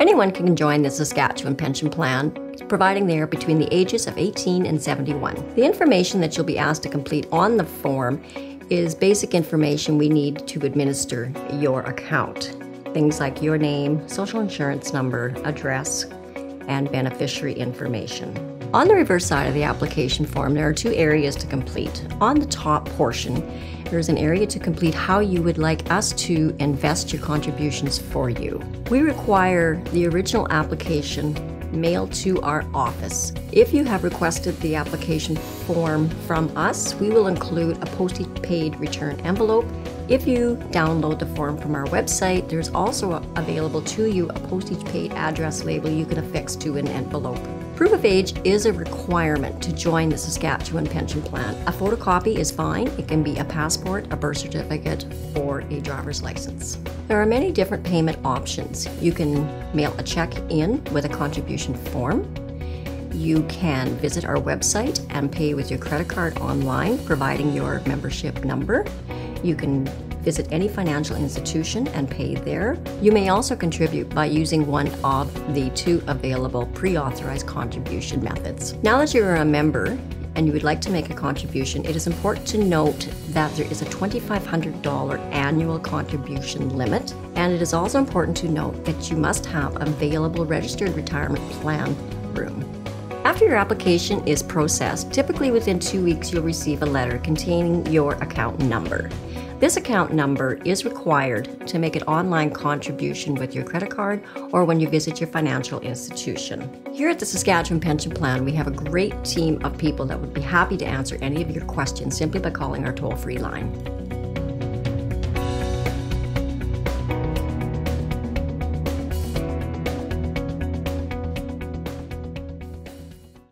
Anyone can join the Saskatchewan Pension Plan, providing they are between the ages of 18 and 71. The information that you'll be asked to complete on the form is basic information we need to administer your account. Things like your name, social insurance number, address, and beneficiary information. On the reverse side of the application form, there are two areas to complete. On the top portion, there's an area to complete how you would like us to invest your contributions for you. We require the original application mailed to our office. If you have requested the application form from us, we will include a postage paid return envelope. If you download the form from our website, there's also available to you a postage paid address label you can affix to an envelope. Proof of age is a requirement to join the Saskatchewan Pension Plan. A photocopy is fine. It can be a passport, a birth certificate, or a driver's license. There are many different payment options. You can mail a check in with a contribution form. You can visit our website and pay with your credit card online, providing your membership number. You can visit any financial institution and pay there. You may also contribute by using one of the two available pre authorized contribution methods. Now that you're a member, and you would like to make a contribution, it is important to note that there is a $2,500 annual contribution limit, and it is also important to note that you must have available registered retirement plan room. After your application is processed, typically within two weeks you'll receive a letter containing your account number. This account number is required to make an online contribution with your credit card or when you visit your financial institution. Here at the Saskatchewan Pension Plan, we have a great team of people that would be happy to answer any of your questions simply by calling our toll free line.